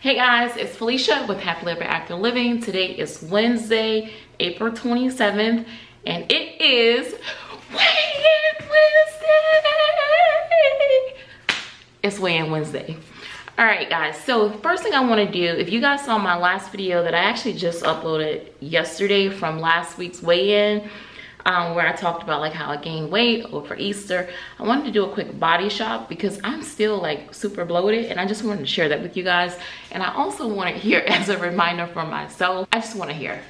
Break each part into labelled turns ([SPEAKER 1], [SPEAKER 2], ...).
[SPEAKER 1] Hey guys, it's Felicia with Happily Ever After Living. Today is Wednesday, April 27th, and it is Weigh-In Wednesday. It's Weigh-In Wednesday. All right guys, so first thing I wanna do, if you guys saw my last video that I actually just uploaded yesterday from last week's weigh-in, um, where I talked about like how I gained weight over Easter. I wanted to do a quick body shop because I'm still like super bloated and I just wanted to share that with you guys. And I also want it here as a reminder for myself. I just want to hear.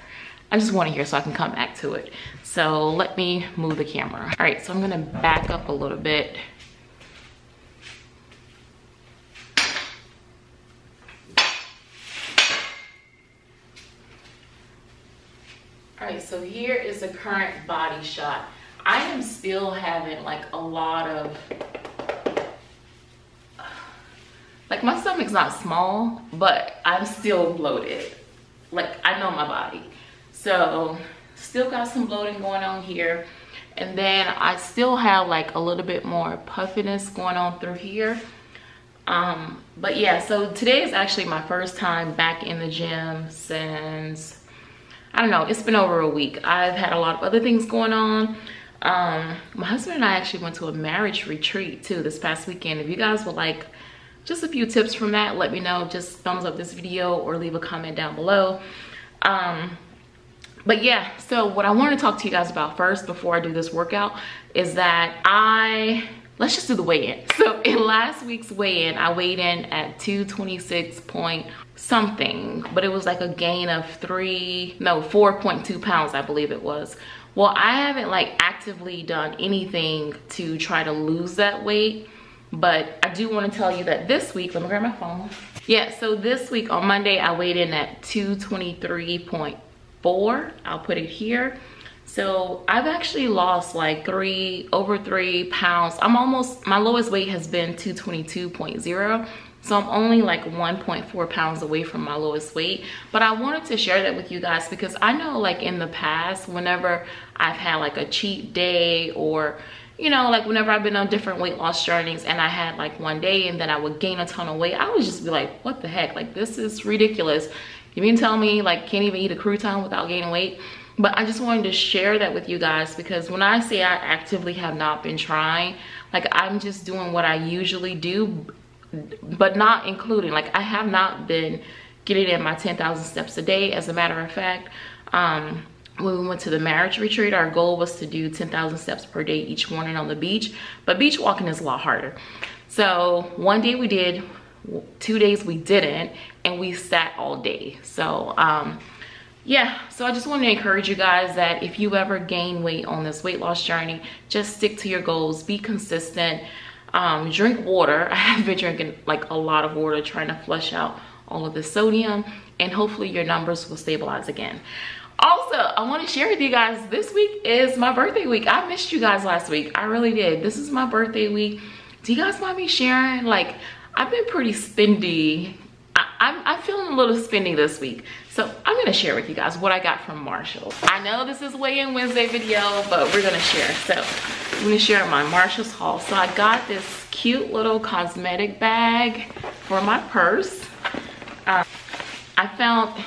[SPEAKER 1] I just want to hear so I can come back to it. So let me move the camera. All right, so I'm gonna back up a little bit right, so here is the current body shot. I am still having like a lot of, like my stomach's not small, but I'm still bloated. Like I know my body. So still got some bloating going on here. And then I still have like a little bit more puffiness going on through here. Um, but yeah, so today is actually my first time back in the gym since I don't know, it's been over a week. I've had a lot of other things going on. Um, my husband and I actually went to a marriage retreat too this past weekend. If you guys would like just a few tips from that, let me know. Just thumbs up this video or leave a comment down below. Um, but yeah, so what I want to talk to you guys about first before I do this workout is that I let's just do the weigh-in. So in last week's weigh-in, I weighed in at 226 point something, but it was like a gain of three, no, 4.2 pounds, I believe it was. Well, I haven't like actively done anything to try to lose that weight, but I do want to tell you that this week, let me grab my phone. Yeah, so this week on Monday, I weighed in at 223.4. I'll put it here. So I've actually lost like three, over three pounds. I'm almost, my lowest weight has been 222.0. So I'm only like 1.4 pounds away from my lowest weight. But I wanted to share that with you guys because I know like in the past, whenever I've had like a cheat day or you know, like whenever I've been on different weight loss journeys and I had like one day and then I would gain a ton of weight, I would just be like, what the heck? Like this is ridiculous. You mean tell me like can't even eat a crouton without gaining weight? But I just wanted to share that with you guys because when I say I actively have not been trying, like I'm just doing what I usually do, but not including, like I have not been getting in my 10,000 steps a day. As a matter of fact, um, when we went to the marriage retreat, our goal was to do 10,000 steps per day each morning on the beach, but beach walking is a lot harder. So one day we did, two days we didn't, and we sat all day. So um, yeah, so I just want to encourage you guys that if you ever gain weight on this weight loss journey, just stick to your goals, be consistent, um, drink water. I have been drinking like a lot of water trying to flush out all of the sodium and hopefully your numbers will stabilize again. Also, I want to share with you guys, this week is my birthday week. I missed you guys last week. I really did. This is my birthday week. Do you guys mind me sharing? Like, I've been pretty spendy I'm, I'm feeling a little spendy this week. So I'm gonna share with you guys what I got from Marshalls. I know this is weigh-in Wednesday video, but we're gonna share. So I'm gonna share my Marshalls haul. So I got this cute little cosmetic bag for my purse. Uh, I found,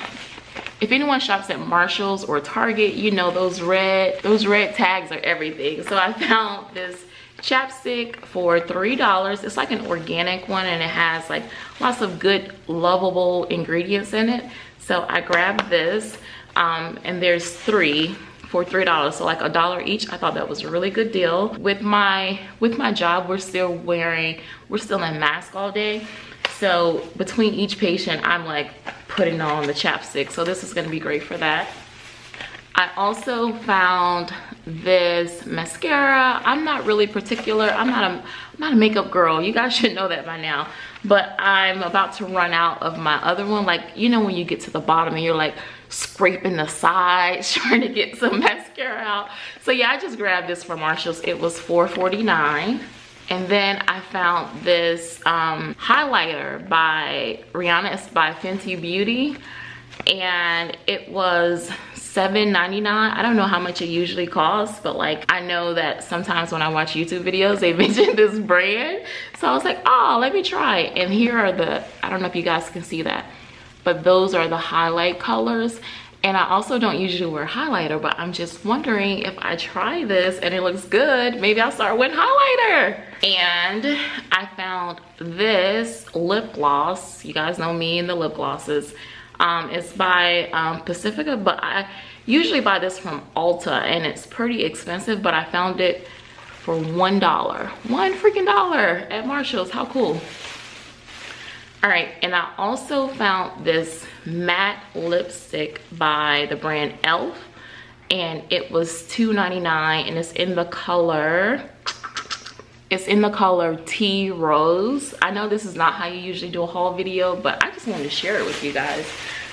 [SPEAKER 1] if anyone shops at Marshalls or Target, you know those red, those red tags are everything. So I found this chapstick for three dollars. It's like an organic one and it has like lots of good lovable ingredients in it. So i grabbed this um, and there's three for three dollars. So like a dollar each. I thought that was a really good deal. With my with my job we're still wearing we're still in mask all day. So between each patient i'm like putting on the chapstick. So this is going to be great for that I also found this mascara. I'm not really particular. I'm not a, I'm not a makeup girl. You guys should know that by now. But I'm about to run out of my other one. Like, you know when you get to the bottom and you're like scraping the sides, trying to get some mascara out. So yeah, I just grabbed this from Marshalls. It was $4.49. And then I found this um, highlighter by Rihanna. It's by Fenty Beauty. And it was $7.99. I don't know how much it usually costs, but like I know that sometimes when I watch YouTube videos, they mention this brand. So I was like, oh, let me try. And here are the, I don't know if you guys can see that, but those are the highlight colors. And I also don't usually wear highlighter, but I'm just wondering if I try this and it looks good, maybe I'll start with highlighter. And I found this lip gloss. You guys know me and the lip glosses. Um, it's by um, Pacifica, but I usually buy this from Ulta and it's pretty expensive, but I found it for $1. One freaking dollar at Marshall's, how cool. All right, and I also found this matte lipstick by the brand e.l.f. And it was $2.99 and it's in the color, it's in the color Tea Rose. I know this is not how you usually do a haul video, but I just wanted to share it with you guys.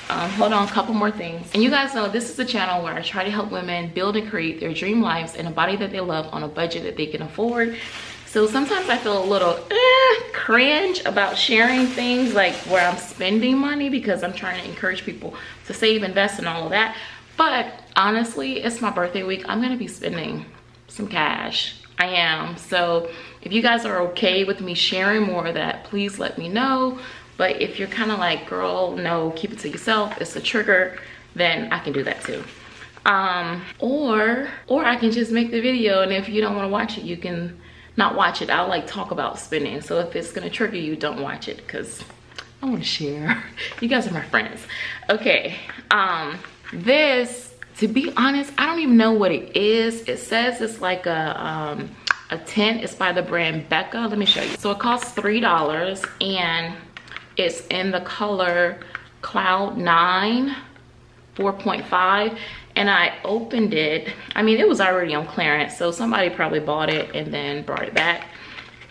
[SPEAKER 1] Um, hold on, a couple more things. And you guys know this is a channel where I try to help women build and create their dream lives in a body that they love on a budget that they can afford. So sometimes I feel a little eh, cringe about sharing things like where I'm spending money because I'm trying to encourage people to save, invest, and all of that. But honestly, it's my birthday week. I'm gonna be spending some cash. I am. So if you guys are okay with me sharing more of that, please let me know. But if you're kind of like, girl, no, keep it to yourself, it's a trigger, then I can do that too. Um, or, or I can just make the video and if you don't wanna watch it, you can not watch it. I'll like talk about spinning. So if it's gonna trigger you, don't watch it because I wanna share. You guys are my friends. Okay, um, this, to be honest, I don't even know what it is. It says it's like a, um, a tint. It's by the brand Becca. Let me show you. So it costs $3 and it's in the color Cloud 9 4.5 and I opened it. I mean, it was already on clearance, so somebody probably bought it and then brought it back.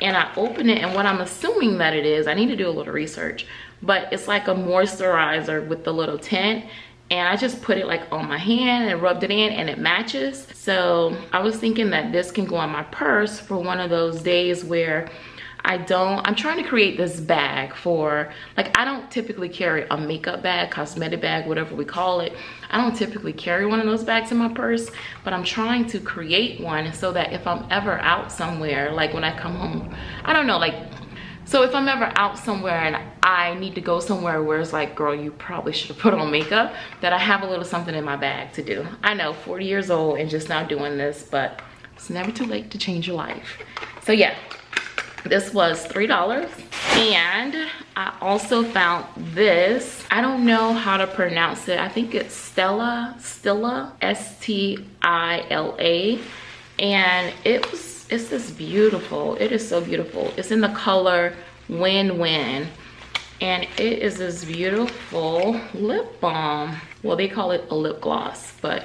[SPEAKER 1] And I opened it, and what I'm assuming that it is, I need to do a little research, but it's like a moisturizer with the little tint. And I just put it like on my hand and rubbed it in and it matches. So I was thinking that this can go on my purse for one of those days where I don't, I'm trying to create this bag for, like I don't typically carry a makeup bag, cosmetic bag, whatever we call it. I don't typically carry one of those bags in my purse, but I'm trying to create one so that if I'm ever out somewhere, like when I come home, I don't know, like, so if I'm ever out somewhere and I need to go somewhere where it's like, girl, you probably should have put on makeup, that I have a little something in my bag to do. I know, 40 years old and just now doing this, but it's never too late to change your life. So yeah, this was $3. And I also found this. I don't know how to pronounce it. I think it's Stella, Stila, S-T-I-L-A. And it was, it's this beautiful. It is so beautiful. It's in the color Win-Win. And it is this beautiful lip balm. Well, they call it a lip gloss, but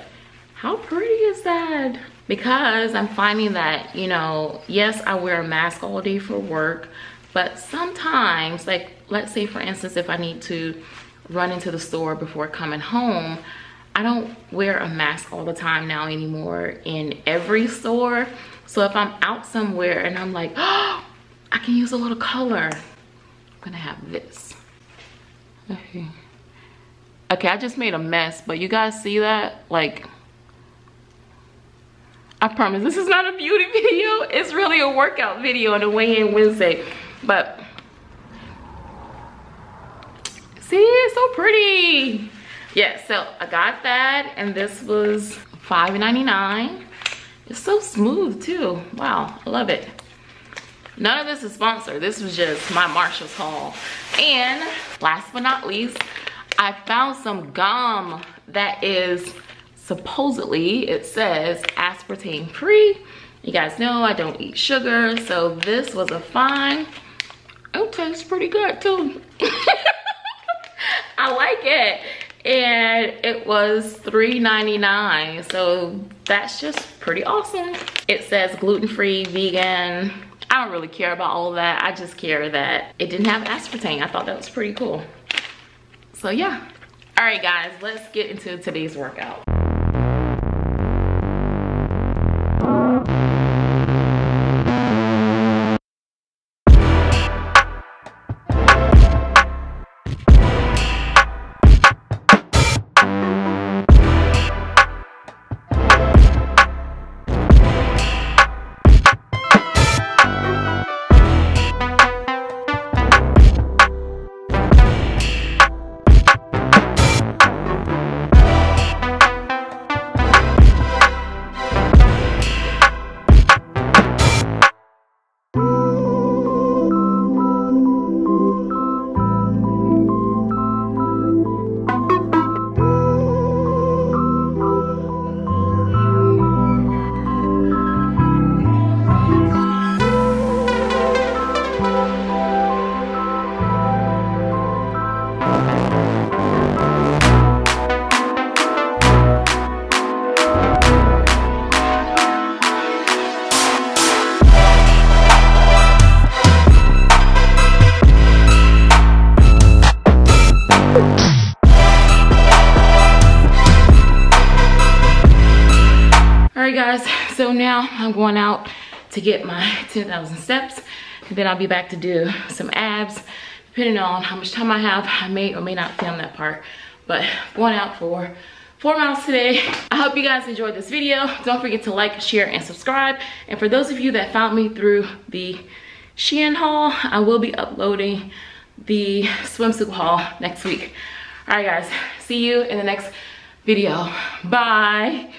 [SPEAKER 1] how pretty is that? because I'm finding that, you know, yes, I wear a mask all day for work, but sometimes, like, let's say for instance, if I need to run into the store before coming home, I don't wear a mask all the time now anymore in every store. So if I'm out somewhere and I'm like, oh, I can use a little color, I'm gonna have this. Okay. Okay, I just made a mess, but you guys see that? Like, I promise this is not a beauty video. It's really a workout video on a weigh-in Wednesday. But see, it's so pretty. Yeah, so I got that and this was $5.99. It's so smooth too. Wow, I love it. None of this is sponsored. This was just my Marshall's haul. And last but not least, I found some gum that is supposedly it says aspartame free. You guys know I don't eat sugar, so this was a fine. It tastes pretty good too. I like it. And it was $3.99, so that's just pretty awesome. It says gluten-free, vegan. I don't really care about all that. I just care that it didn't have aspartame. I thought that was pretty cool. So yeah. All right, guys, let's get into today's workout. Guys, so now I'm going out to get my 10,000 steps and then I'll be back to do some abs depending on how much time I have. I may or may not film that part, but going out for four miles today. I hope you guys enjoyed this video. Don't forget to like, share, and subscribe. And for those of you that found me through the Shein haul, I will be uploading the swimsuit haul next week. All right, guys, see you in the next video. Bye.